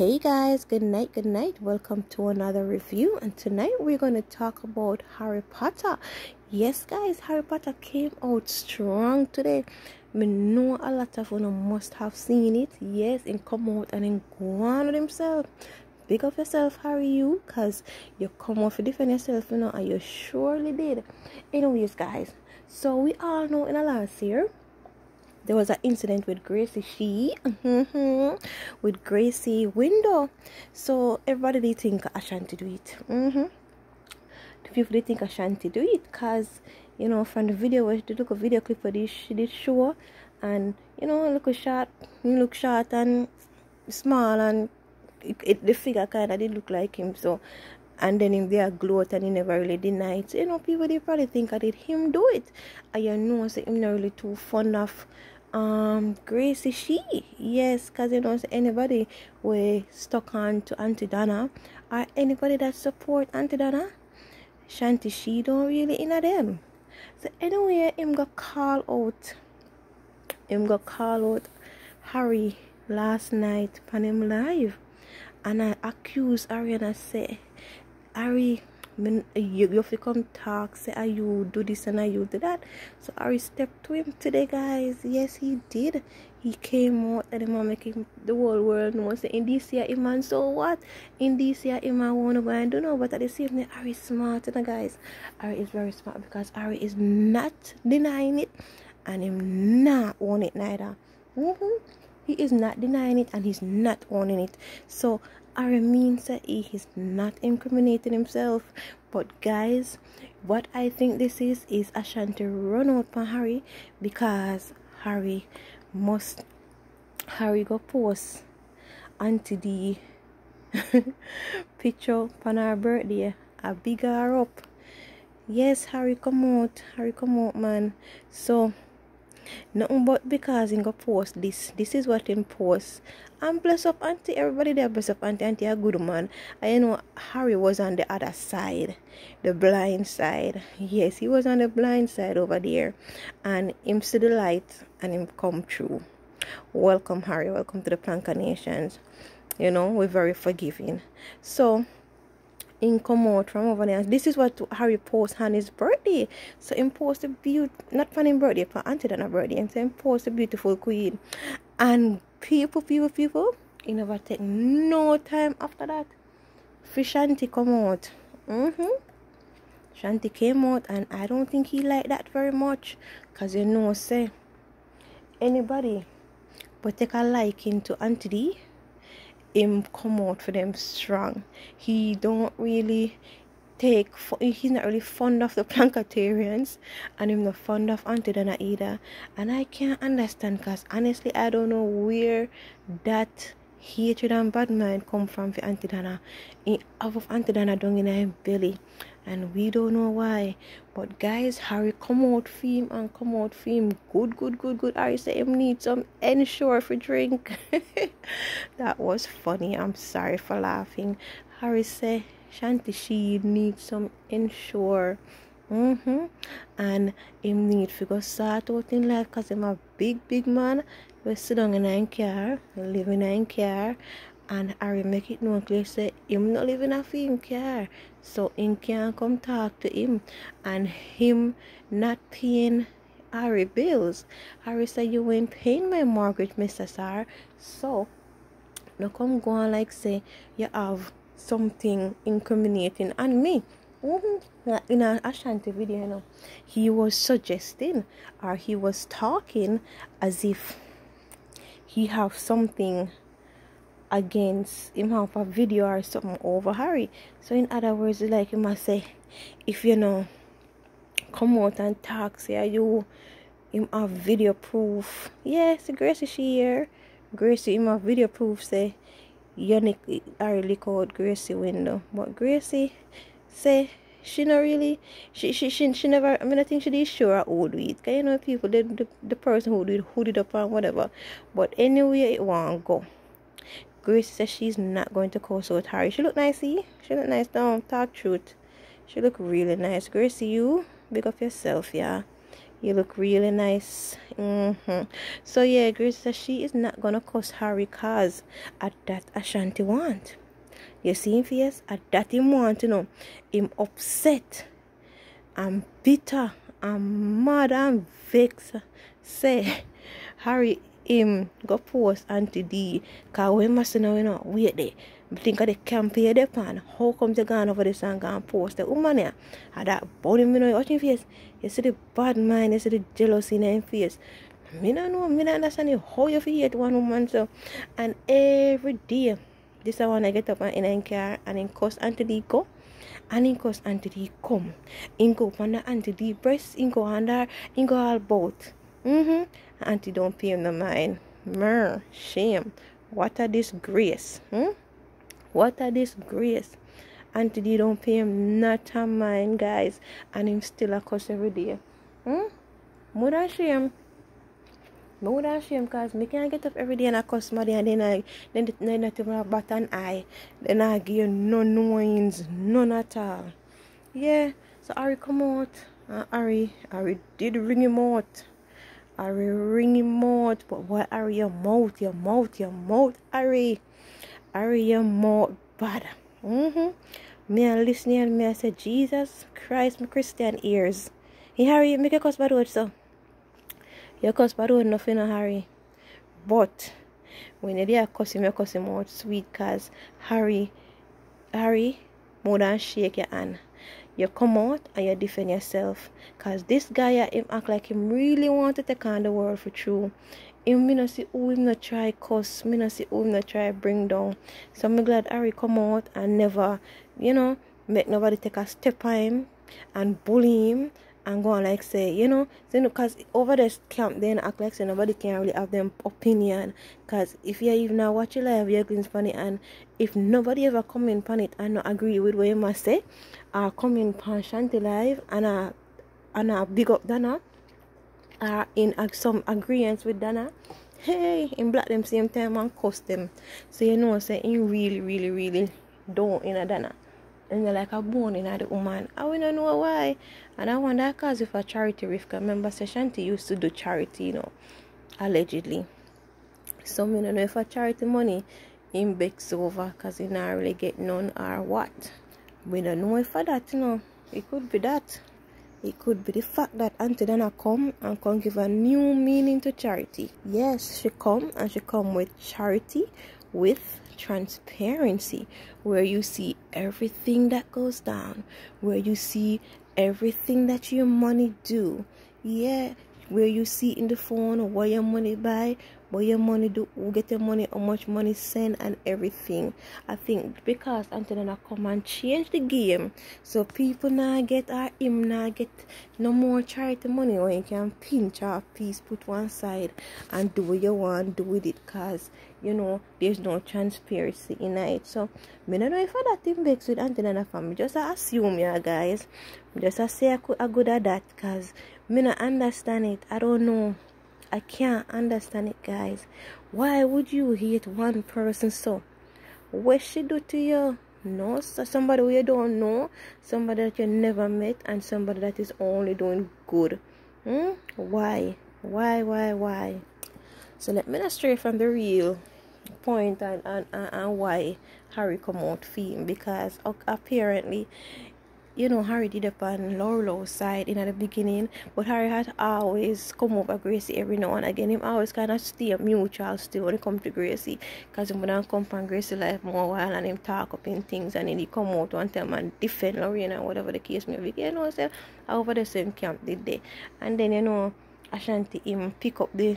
Hey guys, good night, good night. Welcome to another review. And tonight we're going to talk about Harry Potter. Yes, guys, Harry Potter came out strong today. Me know a lot of you must have seen it. Yes, and come out and then go on with himself. Big up yourself, Harry, you, because you come out to defend yourself, you know, and you surely did. Anyways, guys, so we all know in the last year there was an incident with Gracie She mm-hmm, with Gracie Window. So everybody they think Ashanti do it. Mm-hmm. The people they think Ashanti do it because you know from the video where they took a video clip of this she did show and you know look short you look short and small and it, it, the figure kind of did look like him so and then him there gloat and he never really denied. So, you know, people they probably think I did him do it. And you know, so him not really too fond of um Gracie she yes because you know so anybody we stuck on to Auntie Donna or anybody that support Auntie Donna Shanti she don't really in them. So anyway him got call out him got call out Harry last night on him live and I accuse Ariana say Harry, you, you have to come talk, say, are you do this and are you do that. So Harry stepped to him today, guys. Yes, he did. He came out and him making the whole world know. Say, in this year, man, so what? In this year, man want to go and do know. But at the same time, Harry smart, you know, guys. Ari is very smart because Ari is not denying it and him not own it neither. Mm-hmm. He is not denying it and he's not owning it. So That he is not incriminating himself. But guys, what I think this is is Ashanti run out on Harry because Harry must Harry go post Auntie the picture on her birthday. A bigger up. Yes, Harry come out. Harry come out man. So Nothing but because him go post this. This is what him post. And bless up auntie. Everybody there bless up auntie. Auntie a good man. I you know Harry was on the other side. The blind side. Yes, he was on the blind side over there. And him see the light and him come through. Welcome Harry. Welcome to the Planka Nations. You know, we're very forgiving. So in come out from over there. This is what Harry post on his birthday. So him post a beaut not for his birthday, for Auntie Donna birthday. And so him post a beautiful queen. And people, people, people, it never take no time after that. For Shanti come out. Mm-hmm. Shanti came out and I don't think he liked that very much. Cause you know say anybody but take a liking to Auntie D him come out for them strong. He don't really take he's not really fond of the Plankatarians and him not fond of Auntie Donna either. And I can't understand because honestly I don't know where that hatred and bad mind come from for Auntie Donna. of Auntie Donna down in belly and we don't know why. But guys, Harry come out film and come out film. Good, good, good, good. Harry say him need some ensure for drink. that was funny. I'm sorry for laughing. Harry say Shanti she need some ensure. Mm-hmm. And him need to go start out in life because him a big, big man. We sit down in a car, live in a car, and Harry make it known clear say him not living a him car so him can come talk to him and him not paying Harry bills. Harry said you ain't paying my mortgage, Mr. Sir. So no come go on like say you have something incriminating on me. Mm-hmm. In a Ashanti video, you know, he was suggesting or he was talking as if he have something against him have a video or something over Harry. So in other words, like you must say, if you know, come out and talk, say you him have video proof. Yes, Gracie she here. Gracie him have video proof say Yannick Harry really called Gracie window. But Gracie say she not really she she she, she never I mean I think she did sure who do it. Cause you know people the, the, the person who did who did up and whatever. But anyway it won't go. Grace says she's not going to co with Harry. She look nice, see? She look nice, don't talk truth. She look really nice. Grace, you big up yourself, yeah. You look really nice. Mm-hmm. So yeah, Grace says she is not gonna cuss Harry cause at that Ashanti want. You see him face? At that him want, you know. Him upset. I'm bitter. I'm mad and vexed. Say Harry him go post Auntie D. Cause we must know you know wait there. Think of the campaign they pan. How come they gone over this and gone post the woman here? Had that body me know watching face. You see the bad mind, you see the jealousy in her face. Me don't know, me don't understand how you feel one woman so and every day this I wanna get up and in car and in course Auntie D go and in course Auntie D come. In go on the Auntie D breast, in go under, in go all both. Mm-hmm. Auntie don't pay him no mind. Mer, shame. What a disgrace. Hmm? What a disgrace. Auntie D don't pay him not a mind, guys. And him still a cuss every day. Hmm? More than shame. More than shame, cause me can't get up every day and I cuss somebody and then I then they not even bat an eye. Then I give you none wines, none at all. Yeah. So Ari come out. Uh, Ari, Ari did ring him out. Ari ring him out. But what Ari your mouth, your mouth, your mouth, Ari. Ari your mouth bad. Mm-hmm. Me and listening and me I said, Jesus Christ, my Christian ears. He Harry, make a cuss bad word so. You cuss bad word nothing no Harry. But when you there cuss him, you cuss him out sweet cause Harry Harry more than shake your hand. You come out and you defend yourself. Cause this guy him act like him really want to take on the world for true. Him me no see who him not try cuss, me no see who him not try bring down. So I'm glad Harry come out and never, you know, make nobody take a step on him and bully him and go on like say, you know, so because over this camp then act like say nobody can really have them opinion. Cause if you even now watch your live, you're going funny and if nobody ever come in pan it and not agree with what you must say, come in pan Shanti live and uh and uh big up Dana are in uh, some agreements with Dana. Hey, in black them same time and cost them. So you know say in really, really, really don't in a Dana and they're like a bone in the woman. I will not know why. And I wonder cause if a charity risk remember Shanti used to do charity, you know, allegedly. So me don't know if a charity money in begs over cause he not really get none or what. We don't know if for that, you know. It could be that. It could be the fact that Auntie Dana come and come give a new meaning to charity. Yes, she come and she come with charity with transparency where you see everything that goes down where you see everything that your money do. Yeah where you see in the phone what your money buy what your money do who get your money how much money send and everything. I think because Auntie Donna come and change the game so people now get or him now get no more charity money or you can pinch a piece put one side and do what you want do with it cause you know there's no transparency in it so me don't know if that thing makes with Auntie Donna family just assume yeah guys just I say I, could, I good at that because me not understand it i don't know I can't understand it, guys. Why would you hate one person so? What she do to you? No, so somebody you don't know, somebody that you never met, and somebody that is only doing good. Hmm? Why? Why? Why? Why? So let me stray from the real point and, and, and, why Harry come out film because apparently you know, Harry did up on Lorlo's side in the beginning, but Harry had always come over Gracie every now and again. Him always kind of stay mutual still when it come to Gracie, because him would come from Gracie life more while and him talk up in things and then he come out one time and defend Lorraine and whatever the case may be. You know, so over the same camp did they, and then you know, Ashanti him pick up the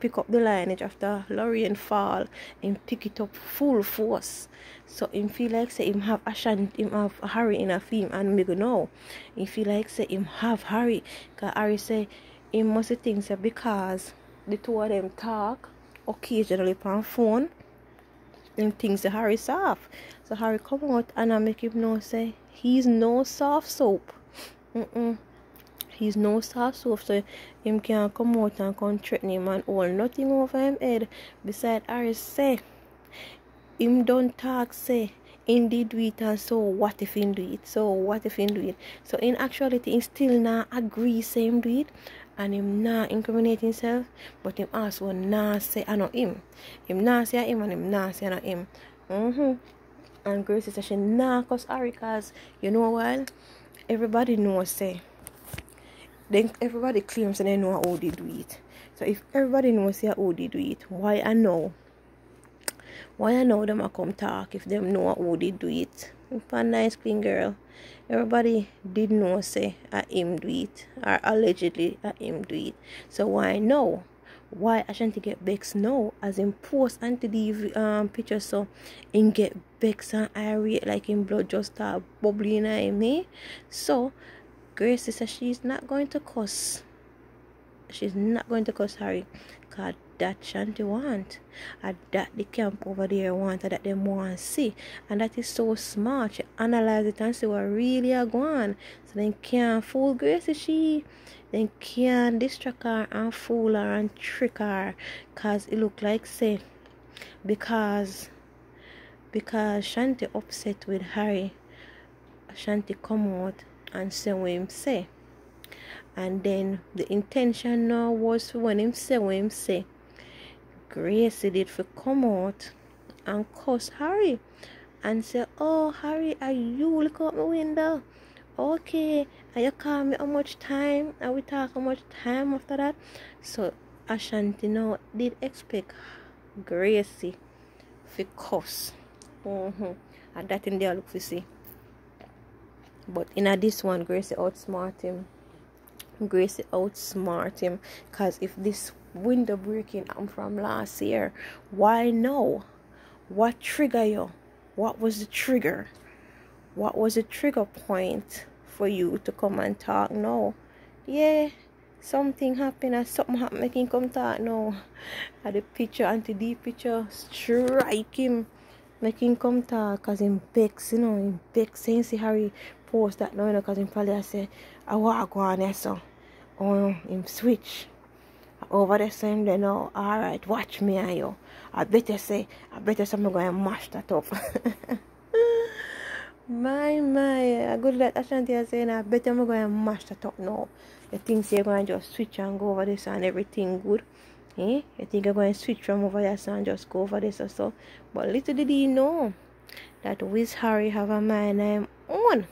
pick up the lineage after Lorraine fall and pick it up full force. So him feel like say him have Ashan him have Harry in a film and me go know. He feel like say him have Harry. Cause Harry say him must think say because the two of them talk occasionally on phone. Them things say Harry soft. So Harry come out and I make him know say he's no soft soap. Mm-mm. He's no soft soap, so him can come out and come threaten him and all nothing over him head. Beside Harry say, him don't talk say, Indeed do it and so what if in do it? So what if in do it? So in actuality he still not agree same do it and him not incriminate himself but him also not say I know him. Him not say him and him not say I know him. Mm-hmm. And Grace is she not cause Harry cause you know what? Everybody knows say then everybody claims and they know how they do it. So if everybody knows how they do it, why I know why I know them I come talk if them know how they do it. If a nice clean girl. Everybody did know say I him do it or allegedly I him do it. So why know? Why Ashanti get Bex no as in post anti the um picture so in get Bex and irate like in blood just start bubbling in me. So Gracie says she's not going to cuss. She's not going to cuss Harry. Cause that Shanti want. And that the camp over there want that them want see. And that is so smart. She analyze it and see what really are going. So then can't fool Gracie she? Then can't distract her and fool her and trick her. Cause it look like say because because Shanti upset with Harry? Shanti come out and say what him say and then the intention now was for when him say what him say Gracie did for come out and cuss Harry and say, Oh Harry, are you look out my window? Okay, and you call me how much time and we talk how much time after that. So Ashanti now did expect Gracie for cuss. Mm-hmm. And that in there look for see. But in a this one, Gracie outsmart him. Gracie outsmart him. Cause if this window breaking I'm from last year. Why no? What trigger you? What was the trigger? What was the trigger point for you to come and talk No, Yeah, something happened and something happened making come talk No, At the picture anti the picture strike him making come talk cause him bex, you know, him bex saying see Harry post that no, you know, cause him probably I say I want to go on there so or him switch over the same day now. Alright, watch me and you. I better say, I better say I'm going to mash that up. my, my, I good let Ashanti saying, I better I'm going to mash that up now. You think you're going to just switch and go over this and everything good. Eh? You think you're going to switch from over this and just go over this or so. But little did he know that Wiz Harry have a mind I'm on.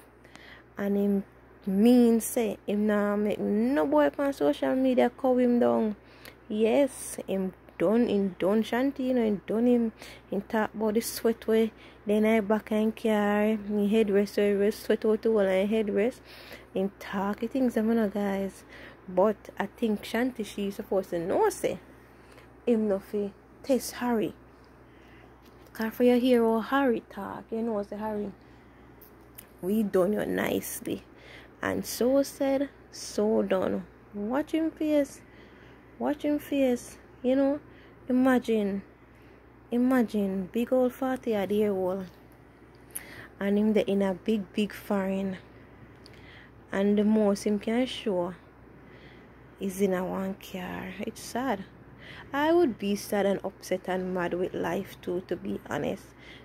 And him mean say him now make no boy on social media call him down. Yes him done in done shanty you know him done him in talk about the sweat way then I back and car me headrest so rest sweat the wall and headrest in talk things I'm know guys. But I think Shanti she supposed to know say him no fi test Harry. Cause for your hero Harry talk you know say Harry we done you nicely and so said, so done. Watching face. Watch him face. You know, imagine. Imagine big old 40 at the old. And him the in a big, big foreign. And the most him can show is in a one car. It's sad. I would be sad and upset and mad with life too, to be honest.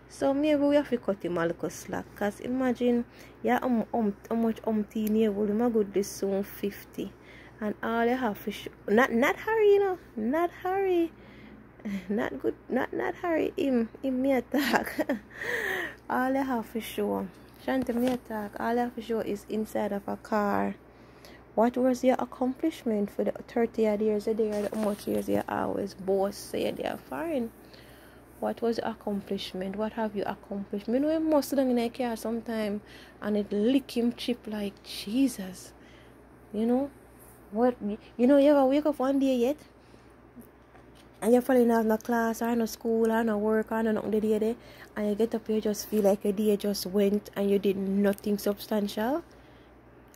So maybe we have to cut him a little slack. Cause imagine, yeah, um, um, how much umpteen year him a good this soon 50. And all you have to not, not hurry, you know, not hurry. Not good, not, not hurry, him, him me attack. all you have to show, Shanti me attack, all you have to show is inside of a car. What was your accomplishment for the 30 odd years a day how much years you always boss say they are foreign? what was your accomplishment? What have you accomplished? Me know him must down in a car sometime and it lick him chip like jesus. You know? What you know you ever wake up one day yet? And you're falling in a class or a school or a work or nothing the day and you get up you just feel like a day just went and you did nothing substantial.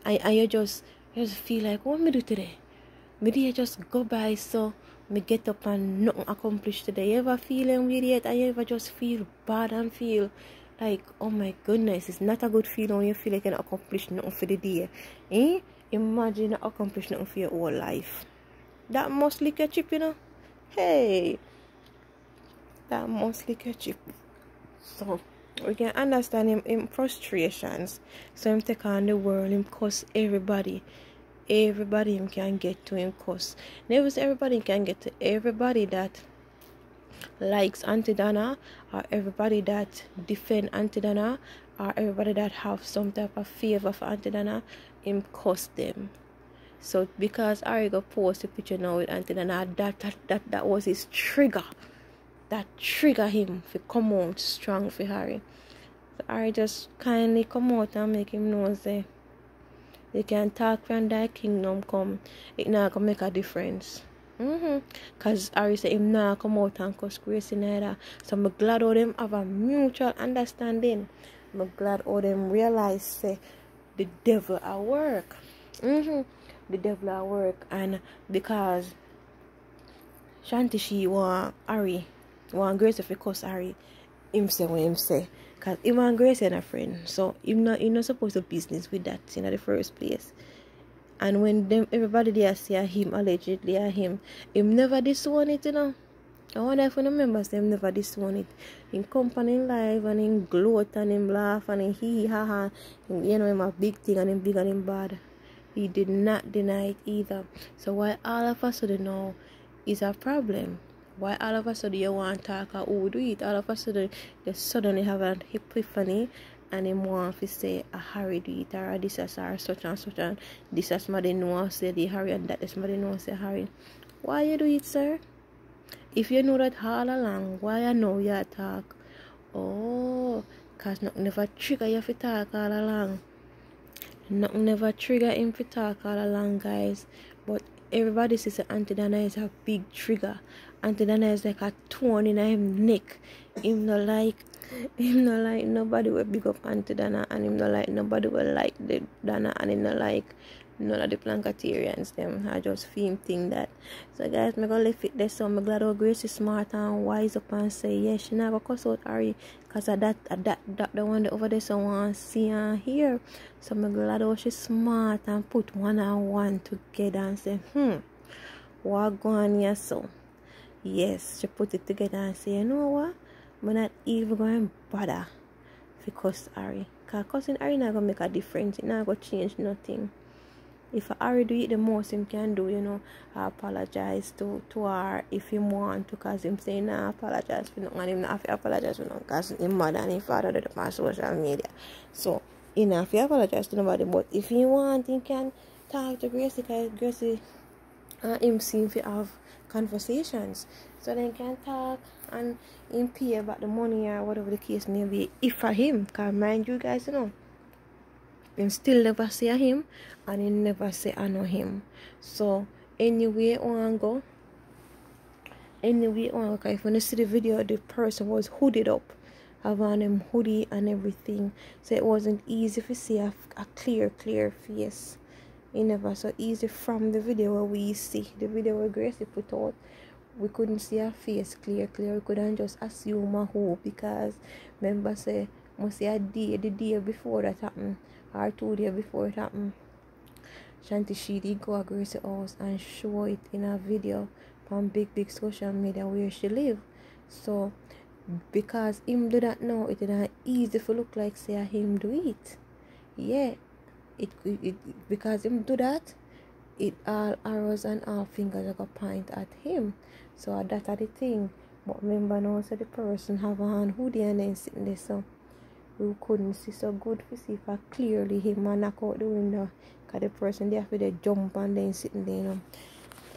And, and you just you just feel like what me do today maybe just go by so me get up and nothing accomplished today. You ever feel immediate and I ever just feel bad and feel like, oh my goodness, it's not a good feeling when you feel like you accomplished nothing for the day. Eh? Imagine not accomplish nothing for your whole life. That must lick your chip, you know. Hey. That must lick your chip. So we can understand him in frustrations. So him take on the world, him cuss everybody. Everybody him can get to him cuss. Never everybody can get to everybody that likes Auntie Donna or everybody that defend Auntie Donna or everybody that have some type of favor for Auntie Donna, him cuss them. So because Ari got post a picture now with Auntie Donna, that, that, that, that was his trigger that trigger him to come out strong for Harry. So Harry just kindly come out and make him know say they can talk from that kingdom come. It not gonna make a difference. Mm-hmm. Cause Harry say him not come out and cause Gracie neither. So I'm glad all them have a mutual understanding. I'm glad all them realize say the devil at work. Mm-hmm. The devil at work and because Shanti she want Harry want Grace you cuss Harry, him say what him and Grace and a friend. So him not him not supposed to business with that in the first place. And when them everybody there see him allegedly at him, him never disown it, you know. I wonder if the members them never disown it. In company live and in gloat and him laugh and in hee ha ha. You know him a big thing and him big and him bad. He did not deny it either. So why all of us sudden know is a problem why all of a sudden you want to talk? Or who do it? All of a sudden you suddenly have an epiphany and you want to say a hurry do it or this is or such and such and this is somebody know say the hurry and that is somebody know say hurry why you do it sir? If you know that all along why you know you talk? Oh cause not never trigger you to talk all along. Not never trigger him to talk all along guys. But everybody says Auntie Donna is a big trigger Auntie Donna is like a thorn in him neck. Him no like him no like nobody will big up Auntie Donna and him no like nobody will like the Donna and him no like none of the Plancatarians them. I just feel think that. So guys, me gonna leave it there so I'm glad our Grace is smart and wise up and say yes, yeah she never cuss out Harry because of that, uh, that that the one over there someone see and hear. So I'm glad how she's smart and put one and one together and say hmm what going on here so Yes, she put it together and say, you know what? I'm not even going to bother because Ari. Because cousin Ari not going to make a difference. It not going to change nothing. If Ari do it the most him can do, you know, I apologize to, to her if he want to because him say, nah, apologize for nothing. And him not have to apologize for nothing because his mother and his father did it on social media. So, he not have to apologize to nobody. But if he want, he can talk to Gracie because Gracie Uh, him seem to have conversations. So they can talk and impede about the money or whatever the case may be if for him because mind you guys you know him still never see him and he never say I know him. So anyway on go. Anyway on okay if you see the video the person was hooded up have on him hoodie and everything. So it wasn't easy to see a, a clear clear face it never so easy from the video where we see. The video where Gracie put out we couldn't see her face clear clear. We couldn't just assume a who because remember say must see a day the day before that happened or two days before it happened. Shanti she did go to Gracie house and show it in a video on big big social media where she live. So because him do that now it not easy for look like say him do it. Yeah it, it, because him do that it all arrows and all fingers are gonna point at him. So uh, that's the thing. But remember now so the person have a hand hoodie and then sitting there so we couldn't see? So good to see if I clearly him and knock out the window. Because the person there for the jump and then sitting there you know.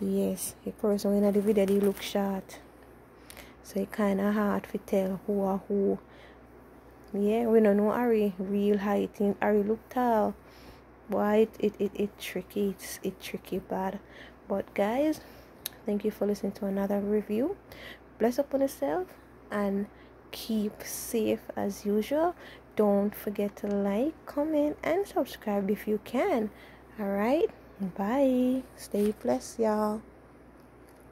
Yes the person in the video they look short. So it kind of hard to tell who or who. Yeah we don't know Ari real height Ari look tall why it, it, it, it tricky it's it tricky bad but guys thank you for listening to another review. Bless upon yourself and keep safe as usual. Don't forget to like comment and subscribe if you can. All right bye. Stay blessed y'all